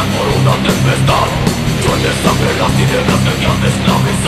te sobran por una tempestad Llueve sangre las sirenas que me